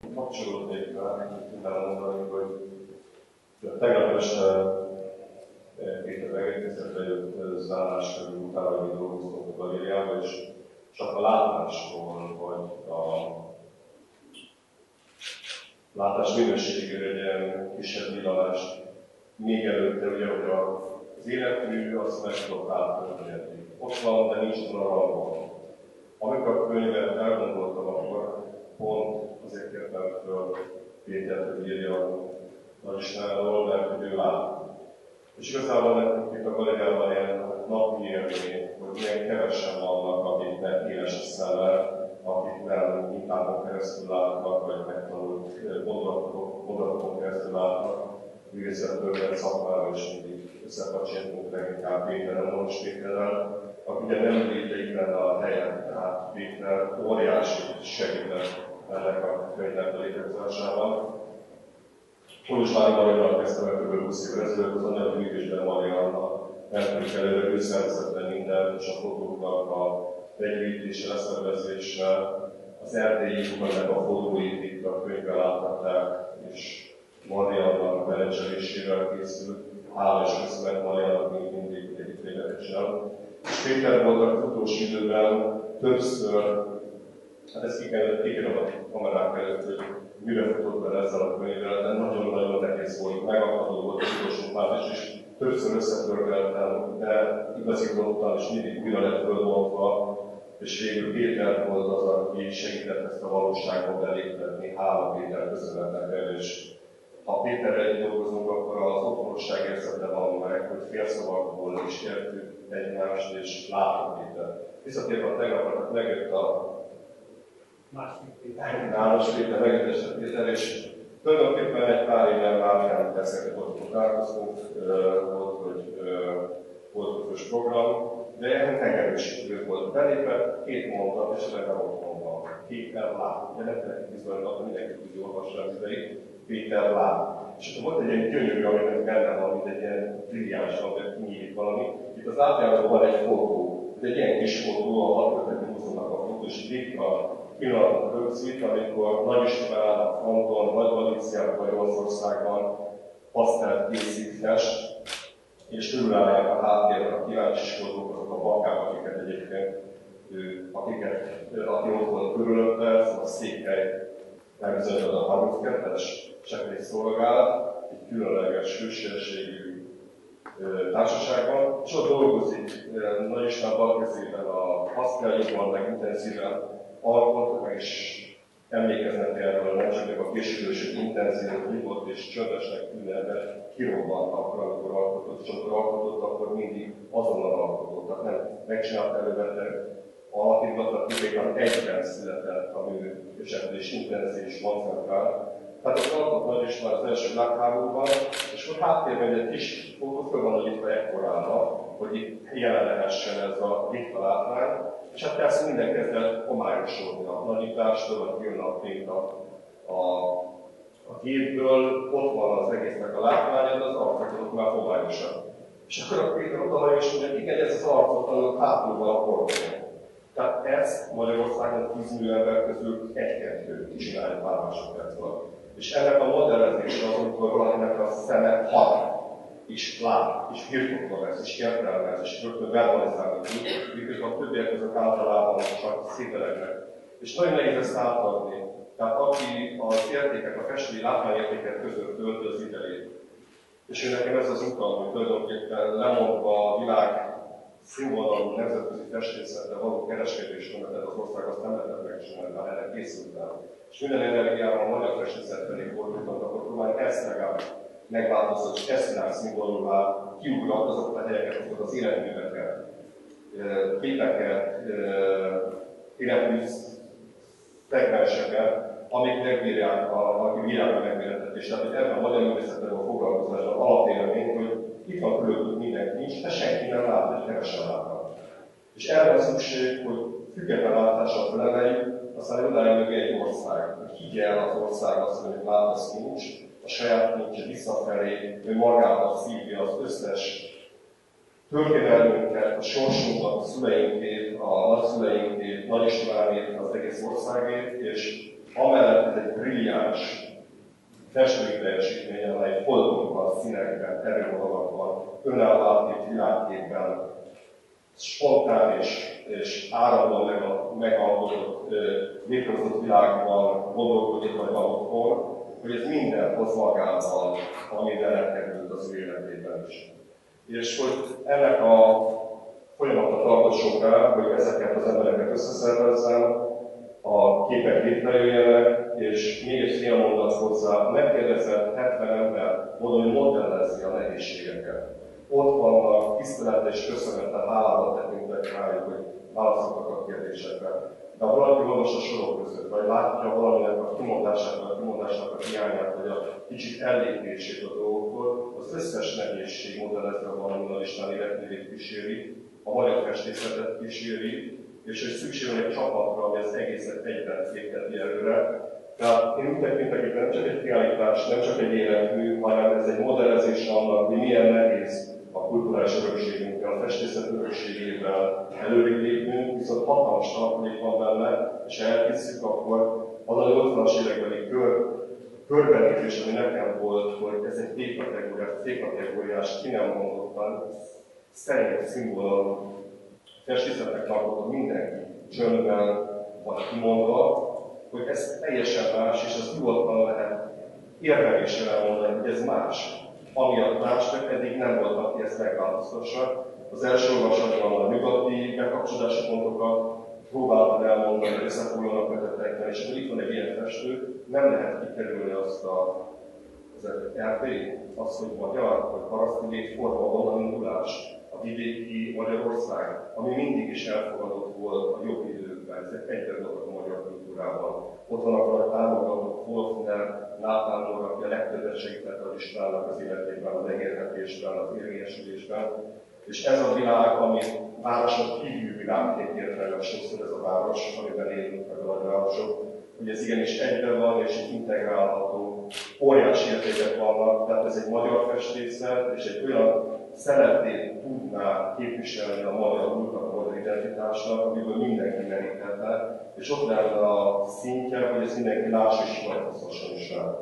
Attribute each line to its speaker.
Speaker 1: Kapcsolódnék rá, tudnám mondani, hogy tegnap este Péter megérkezett, bejött zárás körül utána, hogy dolgoztunk a galériába, és csak a látásról, vagy a látás minőségére egy ilyen kisebb villanás. Még előtte ugye, hogy az életmű az meg tudott átölteni. Ott van, de nincs a rangban. Amikor a könyvet elgondoltam, akkor írja a Istenről, mert hogy ő lát. És igazából nekünk itt a galériában ilyen napi élmény, hogy milyen kevesen vannak, akiknek éles a szeme, akik nem mintákon keresztül látnak, vagy megtanult gondolatokon, gondolatokon keresztül látnak. Művészetből szakmára is mindig összekapcsoltunk leginkább Péterrel, Mons Péterrel, aki ugye nem létezik lenne a helyen, tehát Péter óriási segített ennek a könyvnek a létrehozásában. Kolozsvári Mariannal kezdtem el kb. 20 évvel ezelőtt, az anyagi működésben Marianna mentünk előre, ő szervezett minden, és a a begyűjtése, leszervezése, az erdélyi meg a fotóit a könyvben láthatták, és Marianna a menedzselésével készült. Hála és köszönet Mariannak még mindig egyik végletesen. És Péter volt az utolsó időben többször, hát ezt ki kellett, kellett a kamerák előtt, hogy mire futott bele ezzel a könyvvel, de nagyon-nagyon nehéz volt, megakadó volt az utolsó fázis, és többször összetörgeltem, de igazítottam, és mindig újra lett fölmondva, és végül Péter volt az, aki segített ezt a valóságba beléptetni, hála Péter köszönetnek és ha Péterrel egy dolgozunk, akkor az otthonosság érzete van meg, hogy félszavakból is értük egymást, és látom Péter. Visszatérve a tegnap, megjött a
Speaker 2: Második Péter.
Speaker 1: Nálas Péter, megjött Péter, és tulajdonképpen egy pár éven már nem beszéltek, ott találkoztunk, volt, hogy volt közös program, de megerősítő volt belépve, két mondat, és legalább otthon van. Péter lát, ugye nem kell bizonyítani, mindenki tudja olvasni az idejét, Péter lát. És akkor volt egy ilyen gyönyörű, aminek benne van, mint egy ilyen brilliáns, amiben kinyílik valami. Itt az átjáró van egy fotó, egy ilyen kis fotó, a Hatköteti Múzeumnak a fotó, és itt a pillanat rögzít, amikor Nagy István áll a fronton, vagy Galíciában, vagy Oroszországban pasztelt készít fest, és körülállják a háttérben a kíváncsikodók, azok a bakák, akiket egyébként akiket, aki ott volt körülötte, szóval a székhely megbizonyt a 32-es cseppés szolgálat, egy különleges hősérségű társaságban, és ott dolgozik Nagy István bal kezében a pasztjáikban, meg alkot, és emlékeznek erről, nem csak a későbősök intenzív, nyitott és csöndesnek tűnne, de kirobbant akkor, amikor alkotott, és amikor alkotott, akkor mindig azonnal alkotott. Tehát nem megcsinált elővettek, alakítottak, kivétel egyben született a mű, és ebből is intenzív és koncentrál. Tehát az alkot nagy is már az első világháborúban, és ott háttérben egy kis fotó föl van nyitva ekkorára, hogy itt jelen lehessen ez a ritka látvány, és hát persze minden kezdett homályosodni a nagyítástól, vagy jön a fény a, a, a ott van az egésznek a látványa, de az arcok már homályosabb. És akkor a Péter oda és mondja, igen, ez az arcot, annak hátul van a portfólió. Tehát ez Magyarországon 10 millió ember közül egy-kettő csinálja pár másodperc alatt. És ennek a modellezése az, amikor valakinek a szeme hat, és lát, és birtokba vesz, és értelmez, és rögtön verbalizálni tud, miközben a többiek azok általában csak szételegnek. És nagyon nehéz ezt átadni. Tehát aki az értékek, a festői látványértékek között tölti az idejét. És ő nekem ez az utam, hogy tulajdonképpen lemondva a világ színvonalú nemzetközi festészettel való kereskedés, mert ez az ország azt nem lehetett megcsinálni, már erre készültem. És minden energiával a magyar festészet felé fordultam, akkor próbálj ezt legalább megváltozott, és ezt világ színvonalúvá kiugrat azokat a helyeket, azokat az életműveket, képeket, életmű szegmenseket, amik megbírják a, a bírják a megméretetést. Tehát, hogy ebben a magyar művészetben a foglalkozásban alapélmény, hogy itt van körülöttünk mindenki nincs, de senki nem lát, és kevesen látnak. És erre van szükség, hogy független látással felemeljük, aztán odáig meg egy ország, hogy higgye el az ország azt, hogy látasz nincs, a saját nincs visszafelé, hogy magába szívja az összes történelmünket, a sorsunkat, a szüleinkét, a nagyszüleinkét, Nagy Istvánét, az egész országét, és amellett egy brilliáns festői teljesítmény, amely foldokban, színekben, erővonalakban, önálló átét világképben, spontán és, és áramban megalkotott, létrehozott világban gondolkodik, vagy van otthon, hogy ez minden hoz magával, ami elkerült az ő életében is. És hogy ennek a folyamatnak tartosson rá, hogy ezeket az embereket összeszervezzem, a képek létrejöjjenek, és még egy fél mondat hozzá, megkérdezett 70 ember, mondom, hogy modellezi a nehézségeket. Ott vannak, tisztelet és köszönettel, hálával tekintek rájuk, hogy válaszoltak a kérdésekre. De ha valaki olvas a sorok között, vagy látja valaminek a kimondását, vagy a kimondásnak a hiányát, vagy a kicsit ellépését a dolgoktól, az összes nehézség modellezve van a listán életmérét kíséri, a magyar festészetet kíséri, és hogy szükség van egy csapatra, ami az egészet egyben lépteti előre. Tehát én úgy tekintek, hogy nem csak egy kiállítás, nem csak egy életmű, hanem ez egy modellezés annak, hogy milyen nehéz kulturális örökségünkkel, a festészet örökségével előrébb lépnünk, viszont hatalmas tartalék van benne, és ha elkészítjük, akkor az a 80-as évekbeli kör, körbenézés, ami nekem volt, hogy ez egy T-kategóriás, C-kategóriás, ki nem mondottan, szerint szimbólum testészetnek tartottam mindenki csöndben vagy kimondva, hogy ez teljesen más, és az nyugodtan lehet érveléssel elmondani, hogy ez más. Amiatt más, mert eddig nem volt, aki ezt megváltoztassa. Az első olvasatban a nyugati bekapcsolási pontokat próbáltam elmondani, összefoglalnak vetetekben, és akkor itt van egy ilyen festő, nem lehet kikerülni azt a az RP, az, hogy magyar, vagy paraszti létforma, onnan indulás, a vidéki Magyarország, ami mindig is elfogadott volt a jobb időkben, ezek egyre a magyar kultúrában. Ott vannak a támogatók, Wolfner, Nátán aki a legtöbbet segített az Istvánnak az életében, az megérhetésben, az érvényesülésben. És ez a világ, ami városok kívül világként értelmes sokszor ez a város, amiben élünk meg a nagyvárosok, hogy ez igenis egyben van és integrálható, óriási értékek vannak, tehát ez egy magyar festészet, és egy olyan szeretét tudná képviselni a magyar útnak, a magyar identitásnak, amiből mindenki meríthetne, és ott lenne a szintje, hogy ezt mindenki lássa és hivatkozhasson is rá.